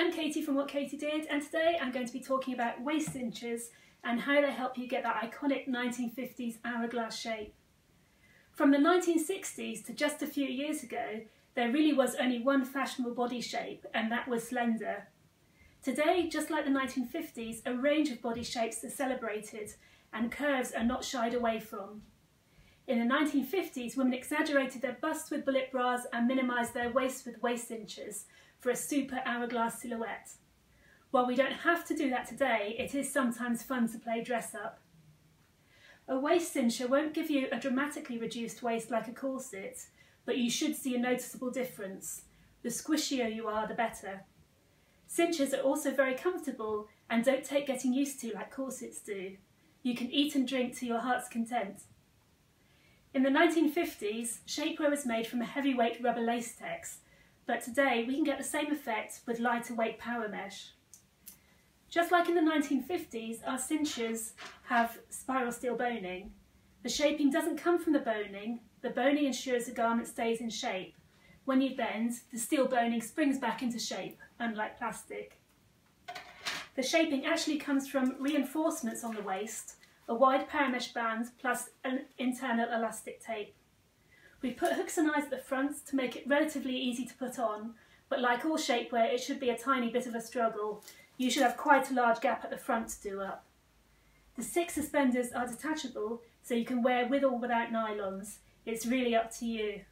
I'm Katie from What Katie Did and today I'm going to be talking about waist cinchers and how they help you get that iconic 1950s hourglass shape. From the 1960s to just a few years ago, there really was only one fashionable body shape and that was slender. Today, just like the 1950s, a range of body shapes are celebrated and curves are not shied away from. In the 1950s, women exaggerated their busts with bullet bras and minimised their waist with waist cinchers for a super hourglass silhouette. While we don't have to do that today, it is sometimes fun to play dress up. A waist cincher won't give you a dramatically reduced waist like a corset, but you should see a noticeable difference. The squishier you are, the better. Cinchers are also very comfortable and don't take getting used to like corsets do. You can eat and drink to your heart's content. In the 1950s, shapewear was made from a heavyweight rubber latex, but today we can get the same effect with lighter weight power mesh. Just like in the 1950s, our cinchers have spiral steel boning. The shaping doesn't come from the boning, the boning ensures the garment stays in shape. When you bend, the steel boning springs back into shape, unlike plastic. The shaping actually comes from reinforcements on the waist, a wide power mesh band plus an internal elastic tape. We've put hooks and eyes at the front to make it relatively easy to put on, but like all shapewear, it should be a tiny bit of a struggle. You should have quite a large gap at the front to do up. The six suspenders are detachable, so you can wear with or without nylons. It's really up to you.